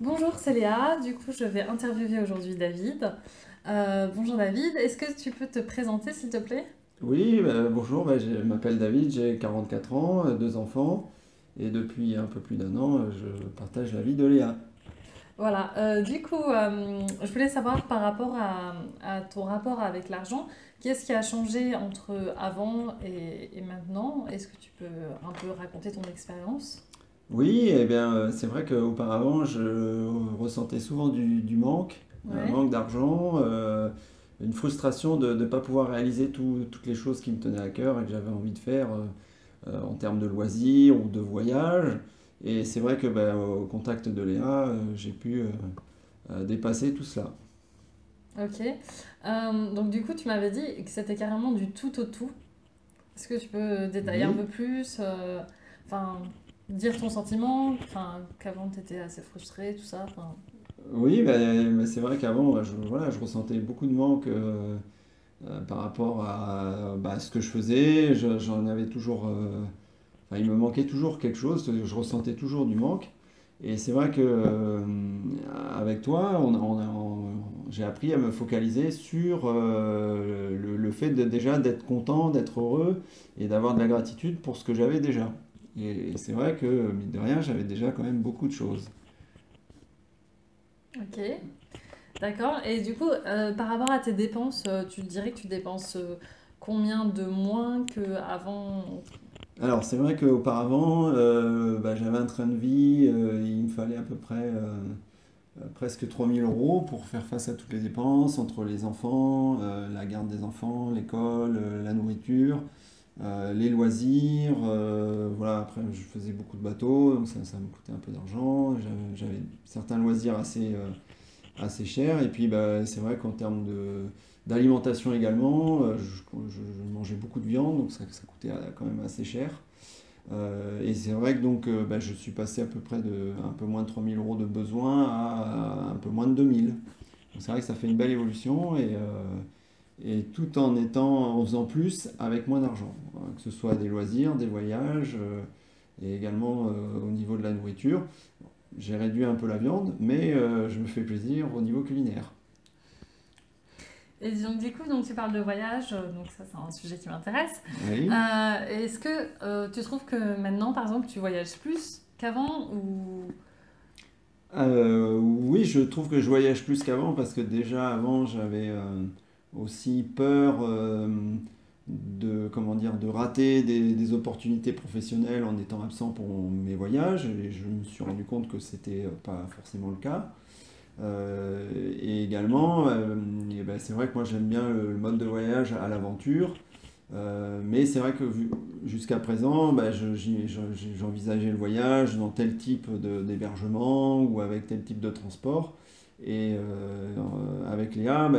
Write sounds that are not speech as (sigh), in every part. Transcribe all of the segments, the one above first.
Bonjour, c'est Léa. Du coup, je vais interviewer aujourd'hui David. Euh, bonjour David, est-ce que tu peux te présenter s'il te plaît? Oui, bah, bonjour, bah, je m'appelle David, j'ai 44 ans, euh, deux enfants, et depuis un peu plus d'un an, euh, je partage la vie de Léa. Voilà, du coup, je voulais savoir par rapport à, à ton rapport avec l'argent, qu'est-ce qui a changé entre avant et, et maintenant? Est-ce que tu peux un peu raconter ton expérience? Oui, eh bien, euh, c'est vrai qu'auparavant, je ressentais souvent du, du manque, un Ouais, manque d'argent, euh, une frustration de ne pas pouvoir réaliser tout- toutes les choses qui me tenaient à cœur et que j'avais envie de faire euh, euh, en termes de loisirs ou de voyage. Et c'est vrai que ben, au contact de Léa, euh, j'ai pu euh, euh, dépasser tout cela. ok. Euh, donc du coup, tu m'avais dit que c'était carrément du tout au tout. Est-ce que tu peux détailler un Oui. peu plus? euh, Enfin, dire ton sentiment, qu'avant tu étais assez frustré, tout ça. Oui, ben, mais c'est vrai qu'avant, je, voilà, je ressentais beaucoup de manque euh, euh, par rapport à bah, ce que je faisais. Je- j'en avais toujours, euh, il me manquait toujours quelque chose. Je ressentais toujours du manque. Et c'est vrai que euh, avec toi, on, on j'ai appris à me focaliser sur le, fait déjà d'être content, d'être heureux et d'avoir de la gratitude pour ce que j'avais déjà. Et, et c'est vrai que, mine de rien, j'avais déjà quand même beaucoup de choses. ok. D'accord. Et du coup, euh, par rapport à tes dépenses, euh, tu dirais que tu dépenses euh, combien de moins qu'avant? Alors, c'est vrai qu'auparavant, bah, j'avais un train de vie, il me fallait à peu près presque 3000 euros pour faire face à toutes les dépenses, entre les enfants, la garde des enfants, l'école, la nourriture, euh, les loisirs. euh, voilà, après, je faisais beaucoup de bateaux, donc ça, me coûtait un peu d'argent. J'avais, certains loisirs assez, euh, assez chers. Et puis, bah, c'est vrai qu'en termes d'alimentation également, je, mangeais beaucoup de viande, donc ça, ça coûtait quand même assez cher. Et c'est vrai que donc, bah, je suis passé à peu près de un peu moins de 3000 euros de besoin à un peu moins de 2000. Donc c'est vrai que ça fait une belle évolution et, et tout en étant, en faisant plus avec moins d'argent. Voilà, Que ce soit des loisirs, des voyages euh, et également euh, au niveau de la nourriture. J'ai réduit un peu la viande, mais euh, je me fais plaisir au niveau culinaire. Et donc, du coup, donc, tu parles de voyage, euh, donc ça, c'est un sujet qui m'intéresse. Oui. Euh, est-ce que euh, tu trouves que maintenant, par exemple, tu voyages plus qu'avant ou... Euh, oui, je trouve que je voyage plus qu'avant parce que déjà avant j'avais euh, aussi peur euh, de comment dire de rater des, opportunités professionnelles en étant absent pour mes voyages et je me suis rendu compte que c'était euh, pas forcément le cas. Euh, et également, euh, ben, c'est vrai que moi j'aime bien le, mode de voyage à l'aventure. Mais c'est vrai que jusqu'à présent, j'ai- j'envisageais le voyage dans tel type d'hébergement ou avec tel type de transport. Avec Léa, bah,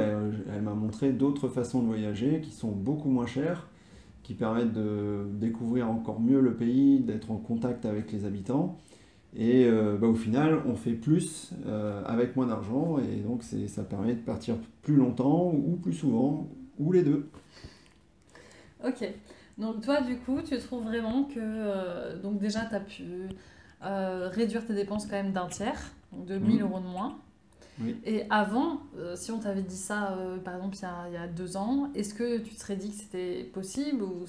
elle m'a montré d'autres façons de voyager qui sont beaucoup moins chères, qui permettent de découvrir encore mieux le pays, d'être en contact avec les habitants. Et euh, bah, au final, on fait plus euh, avec moins d'argent et donc ça permet de partir plus longtemps ou plus souvent, ou les deux. Ok. Donc, toi, du coup, tu trouves vraiment que... euh, donc, déjà, tu as pu euh, réduire tes dépenses quand même d'un tiers, donc de 1000 Mhm. euros de moins. Oui. Et avant, euh, si on t'avait dit ça, euh, par exemple, il y a, il y a deux ans, est-ce que tu te serais dit que c'était possible ou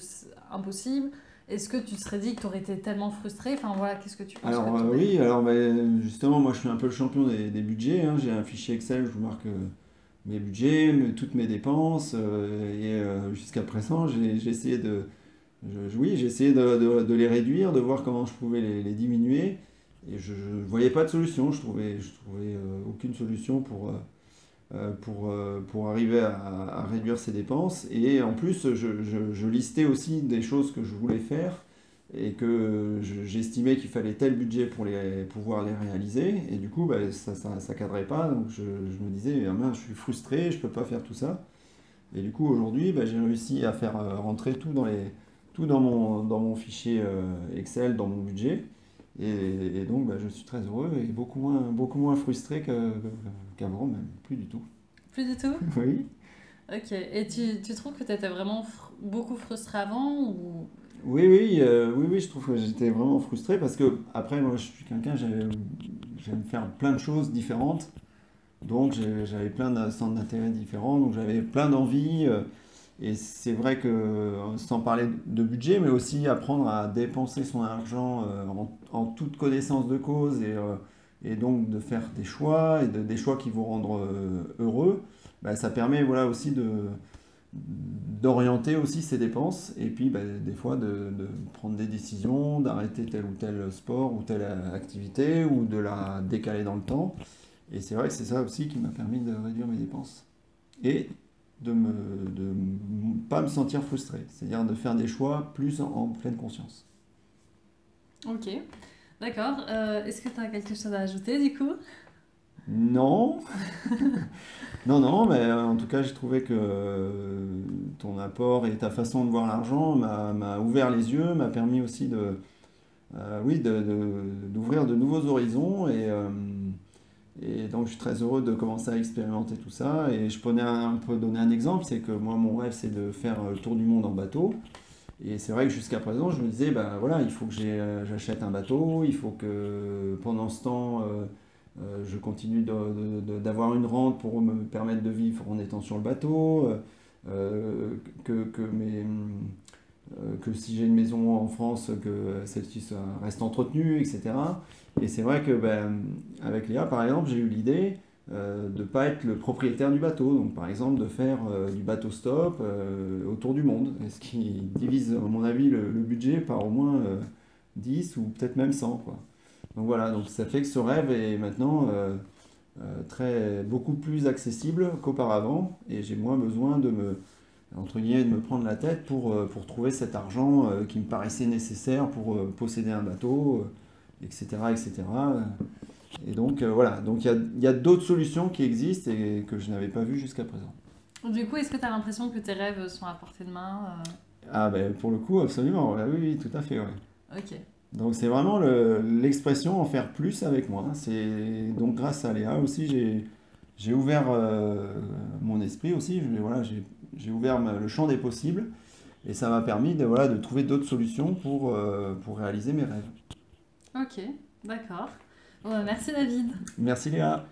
impossible? Est-ce que tu te serais dit que tu aurais été tellement frustré? Enfin, voilà, qu'est-ce que tu penses Alors euh, oui, alors ben, justement, moi je suis un peu le champion des, des budgets. hein. J'ai un fichier Excel, je vous marque mes budgets, mes- toutes mes dépenses. et jusqu'à présent, j'ai essayé de, je- je- oui, j'ai essayé de, de- de les réduire, de voir comment je pouvais les, les diminuer. Et je ne voyais pas de solution. Je trouvais, je trouvais euh, aucune solution pour, euh, euh, pour, pour arriver à, réduire ces dépenses. Et en plus, je, listais aussi des choses que je voulais faire et que je- j'estimais qu'il fallait tel budget pour les, pouvoir les réaliser. Et du coup, bah, ça, ça, ça cadrait pas. Donc je, me disais, mince, je suis frustré, je peux pas faire tout ça. Et du coup, aujourd'hui, bah, j'ai réussi à faire rentrer tout dans les, tout dans mon, dans mon fichier Excel, dans mon budget. Et, et donc, bah, je suis très heureux et beaucoup moins, beaucoup moins frustré qu'avant, même plus du tout. Plus du tout? (laughs) Oui. Ok. Et tu, tu trouves que tu étais vraiment fr- beaucoup frustré avant ou... Oui, oui, euh, oui, oui, je trouve que j'étais vraiment frustré parce que après, moi, je suis quelqu'un, j'aime faire plein de choses différentes. Donc j'avais plein de centres d'intérêt différents, donc j'avais plein d'envies. Et c'est vrai que, sans parler de budget, mais aussi apprendre à dépenser son argent en, toute connaissance de cause et, et, donc de faire des choix, et des choix qui vous rendent heureux, bah, ça permet voilà, aussi de, d'orienter aussi ses dépenses et puis bah, des fois de, prendre des décisions, d'arrêter tel ou tel sport ou telle activité ou de la décaler dans le temps. Et c'est vrai que c'est ça aussi qui m'a permis de réduire mes dépenses et de ne de pas me sentir frustré, c'est-à-dire de faire des choix plus en, pleine conscience. Ok, d'accord. Euh, est-ce que tu as quelque chose à ajouter du coup? Non. (laughs) non, non, mais euh, en tout cas, j'ai trouvé que euh, ton apport et ta façon de voir l'argent m'a ouvert les yeux, m'a permis aussi de, euh, oui, d'ouvrir de, nouveaux horizons. Et, et, donc, je suis très heureux de commencer à expérimenter tout ça. Et je peux donner un exemple c'est que moi, mon rêve, c'est de faire le tour du monde en bateau. Et c'est vrai que jusqu'à présent, je me disais, ben voilà, il faut que j'achète un bateau, il faut que pendant ce temps euh, je continue d'avoir une rente pour me permettre de vivre en étant sur le bateau, euh, que, que, euh, que si j'ai une maison en France, que celle-ci reste entretenue, etc. Et c'est vrai que ben, avec Léa, par exemple, j'ai eu l'idée de ne pas être le propriétaire du bateau. Donc, par exemple, de faire du bateau stop autour du monde, ce qui divise, à mon avis, le, budget par au moins 10 ou peut-être même 100. Quoi. Donc voilà, donc ça fait que ce rêve est maintenant euh, euh, très, beaucoup plus accessible qu'auparavant et j'ai moins besoin de me, entre de me prendre la tête pour, euh, pour trouver cet argent qui me paraissait nécessaire pour posséder un bateau, etc., etc. Et donc voilà, donc il y a, a d'autres solutions qui existent et que je n'avais pas vues jusqu'à présent. Du coup, est-ce que tu as l'impression que tes rêves sont à portée de main Ah ben pour le coup, absolument, oui, oui, tout à fait, ouais. Ok. Donc c'est vraiment l'expression en faire plus avec moi. C'est donc grâce à Léa aussi j'ai ouvert euh, mon esprit aussi. Voilà, j'ai ouvert le champ des possibles et ça m'a permis de voilà de trouver d'autres solutions pour euh, pour réaliser mes rêves. Ok, d'accord. Bon, merci David. Merci Léa.